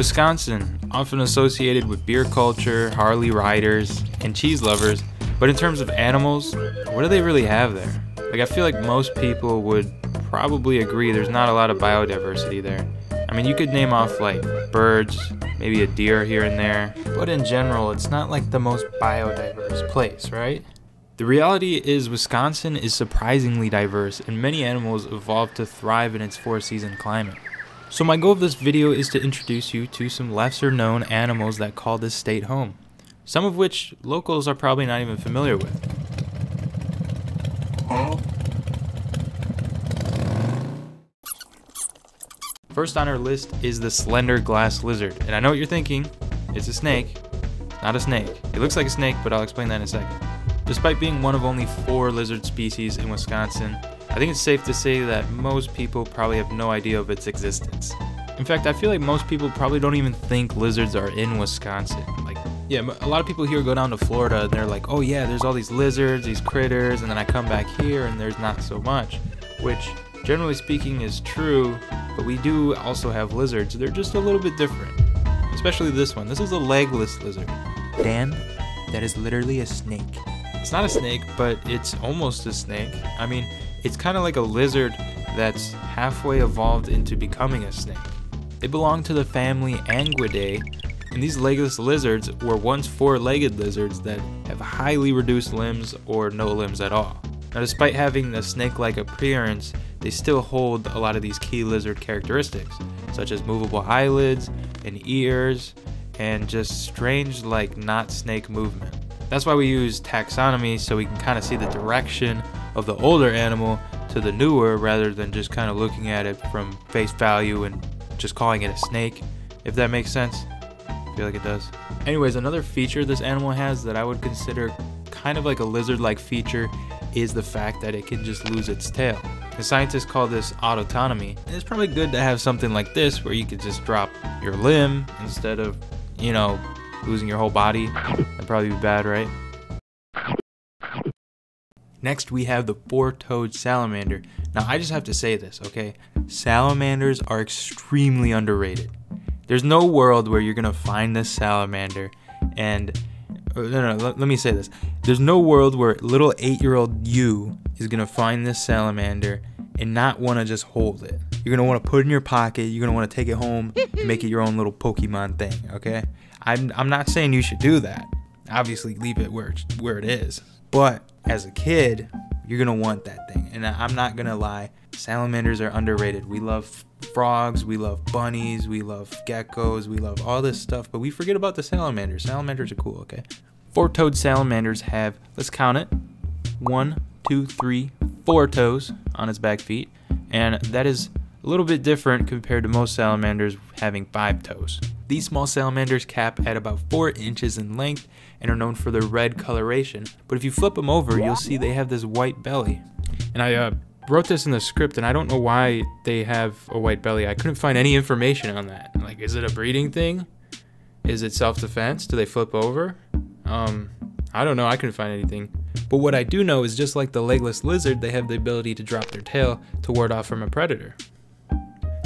Wisconsin, often associated with beer culture, Harley riders, and cheese lovers, but in terms of animals, what do they really have there? Like, I feel like most people would probably agree there's not a lot of biodiversity there. I mean, you could name off like birds, maybe a deer here and there, but in general, it's not like the most biodiverse place, right? The reality is, Wisconsin is surprisingly diverse, and many animals evolved to thrive in its four season climate. So, my goal of this video is to introduce you to some lesser known animals that call this state home, some of which locals are probably not even familiar with. First on our list is the slender glass lizard, and I know what you're thinking it's a snake. Not a snake. It looks like a snake, but I'll explain that in a second. Despite being one of only four lizard species in Wisconsin, I think it's safe to say that most people probably have no idea of its existence. In fact, I feel like most people probably don't even think lizards are in Wisconsin. Like, yeah, a lot of people here go down to Florida and they're like, oh yeah, there's all these lizards, these critters, and then I come back here and there's not so much. Which, generally speaking, is true, but we do also have lizards. They're just a little bit different. Especially this one. This is a legless lizard. Dan, that is literally a snake. It's not a snake, but it's almost a snake. I mean, it's kind of like a lizard that's halfway evolved into becoming a snake. They belong to the family Anguidae, and these legless lizards were once four-legged lizards that have highly reduced limbs or no limbs at all. Now, despite having a snake-like appearance, they still hold a lot of these key lizard characteristics, such as movable eyelids and ears, and just strange, like not snake movement. That's why we use taxonomy so we can kind of see the direction of the older animal to the newer rather than just kind of looking at it from face value and just calling it a snake, if that makes sense. I feel like it does. Anyways, another feature this animal has that I would consider kind of like a lizard like feature is the fact that it can just lose its tail. The scientists call this autotomy, and it's probably good to have something like this where you could just drop your limb instead of, you know, losing your whole body. That'd probably be bad, right? Next, we have the four-toed salamander. Now, I just have to say this, okay? Salamanders are extremely underrated. There's no world where you're gonna find this salamander and uh, no, no, let, let me say this. There's no world where little eight-year-old you is gonna find this salamander and not want to just hold it. You're gonna want to put it in your pocket. You're gonna want to take it home and make it your own little Pokemon thing. Okay? I'm I'm not saying you should do that. Obviously, leave it where where it is. But as a kid, you're gonna want that thing. And I'm not gonna lie, salamanders are underrated. We love frogs, we love bunnies, we love geckos, we love all this stuff, but we forget about the salamanders. Salamanders are cool, okay? Four-toed salamanders have, let's count it, one, two, three, four toes on its back feet, and that is a little bit different compared to most salamanders having five toes. These small salamanders cap at about 4 inches in length and are known for their red coloration, but if you flip them over, you'll see they have this white belly. And I uh, wrote this in the script, and I don't know why they have a white belly. I couldn't find any information on that. Like, is it a breeding thing? Is it self-defense? Do they flip over? Um, I don't know. I couldn't find anything. But what I do know is just like the legless lizard, they have the ability to drop their tail to ward off from a predator.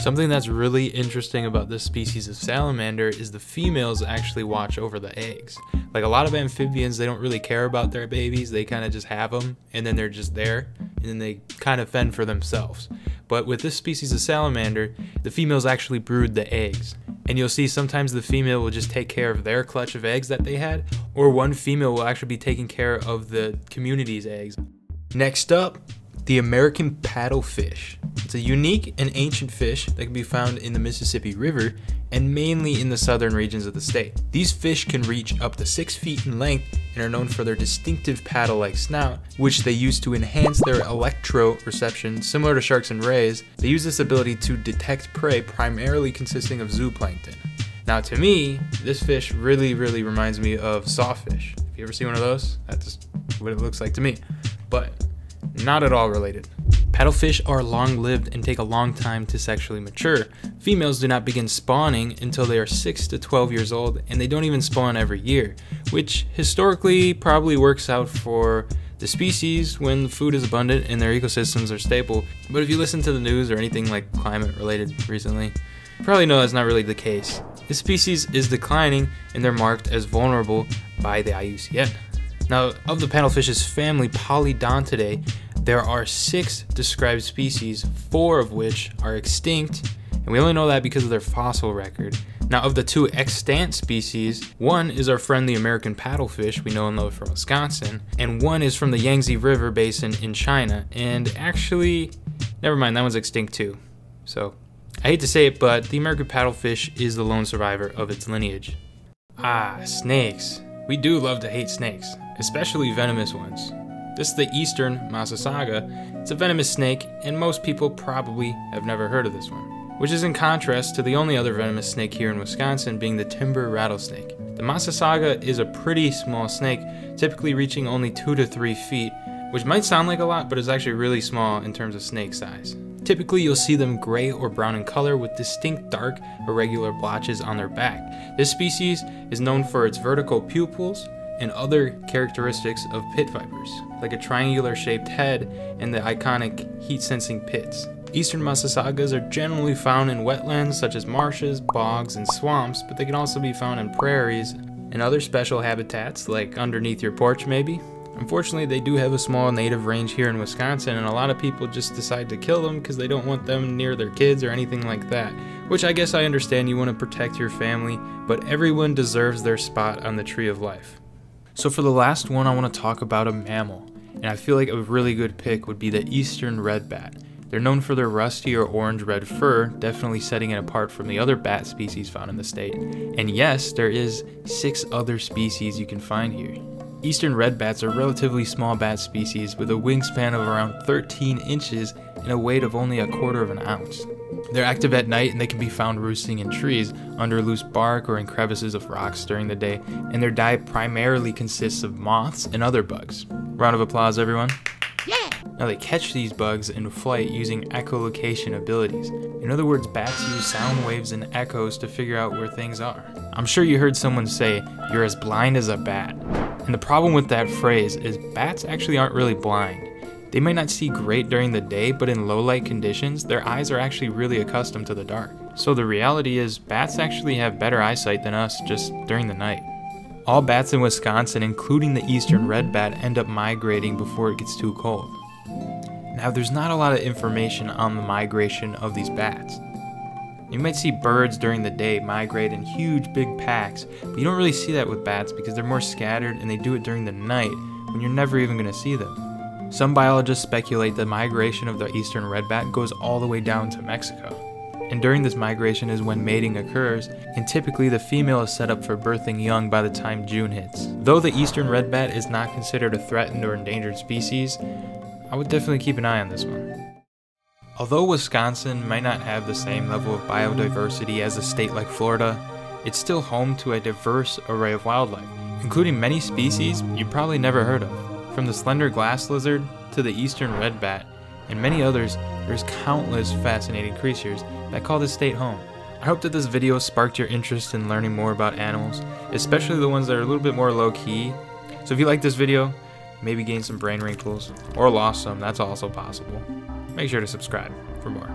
Something that's really interesting about this species of salamander is the females actually watch over the eggs. Like a lot of amphibians, they don't really care about their babies. They kind of just have them and then they're just there and then they kind of fend for themselves. But with this species of salamander, the females actually brood the eggs. And you'll see sometimes the female will just take care of their clutch of eggs that they had, or one female will actually be taking care of the community's eggs. Next up, the American paddlefish. It's a unique and ancient fish that can be found in the Mississippi River and mainly in the southern regions of the state. These fish can reach up to 6 feet in length and are known for their distinctive paddle-like snout, which they use to enhance their electroreception, similar to sharks and rays. They use this ability to detect prey primarily consisting of zooplankton. Now to me, this fish really, really reminds me of sawfish. If you ever see one of those? That's what it looks like to me. But not at all related. Paddlefish are long-lived and take a long time to sexually mature. Females do not begin spawning until they are 6 to 12 years old and they don't even spawn every year, which historically probably works out for the species when food is abundant and their ecosystems are stable. But if you listen to the news or anything like climate related recently, You probably know that's not really the case. This species is declining and they're marked as vulnerable by the IUCN. Now, of the paddlefish's family Polyodontidae, there are six described species, four of which are extinct, and we only know that because of their fossil record. Now, of the two extant species, one is our friend the American paddlefish, we know and love from Wisconsin, and one is from the Yangtze River Basin in China. And actually, never mind, that one's extinct too. So, I hate to say it, but the American paddlefish is the lone survivor of its lineage. Ah, snakes. We do love to hate snakes, especially venomous ones. This is the eastern Massasauga. It's a venomous snake, and most people probably have never heard of this one which is in contrast to the only other venomous snake here in Wisconsin being the timber rattlesnake. The Massasauga is a pretty small snake, typically reaching only 2 to 3 feet, which might sound like a lot, but is actually really small in terms of snake size. Typically, you'll see them gray or brown in color with distinct dark, irregular blotches on their back. This species is known for its vertical pupils and other characteristics of pit vipers, like a triangular shaped head and the iconic heat sensing pits. Eastern Massasaugas are generally found in wetlands such as marshes, bogs, and swamps, but they can also be found in prairies and other special habitats like underneath your porch maybe. Unfortunately, they do have a small native range here in Wisconsin, and a lot of people just decide to kill them because they don't want them near their kids or anything like that. Which I guess I understand you want to protect your family, but everyone deserves their spot on the tree of life. So, for the last one, I want to talk about a mammal, and I feel like a really good pick would be the eastern red bat. They're known for their rusty or orange red fur, definitely setting it apart from the other bat species found in the state. And yes, there is six other species you can find here. Eastern red bats are relatively small bat species with a wingspan of around 13 inches and a weight of only a quarter of an ounce. They're active at night and they can be found roosting in trees, under loose bark, or in crevices of rocks during the day, and their diet primarily consists of moths and other bugs. Round of applause, everyone. Now they catch these bugs in flight using echolocation abilities. In other words, bats use sound waves and echoes to figure out where things are. I'm sure you heard someone say, you're as blind as a bat. And the problem with that phrase is bats actually aren't really blind. They might not see great during the day, but in low light conditions, their eyes are actually really accustomed to the dark. So the reality is, bats actually have better eyesight than us just during the night. All bats in Wisconsin, including the eastern red bat, end up migrating before it gets too cold. Now, there's not a lot of information on the migration of these bats. You might see birds during the day migrate in huge big packs, but you don't really see that with bats because they're more scattered and they do it during the night when you're never even going to see them. Some biologists speculate the migration of the eastern red bat goes all the way down to Mexico. And during this migration is when mating occurs, and typically the female is set up for birthing young by the time June hits. Though the eastern red bat is not considered a threatened or endangered species, I would definitely keep an eye on this one. Although Wisconsin might not have the same level of biodiversity as a state like Florida, it's still home to a diverse array of wildlife, including many species you probably never heard of. From the slender glass lizard to the eastern red bat, and many others, there's countless fascinating creatures that call this state home. I hope that this video sparked your interest in learning more about animals, especially the ones that are a little bit more low key. So if you like this video, maybe gain some brain wrinkles, or lost some, that's also possible. Make sure to subscribe for more.